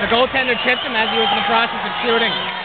The goaltender tripped him as he was in the process of shooting.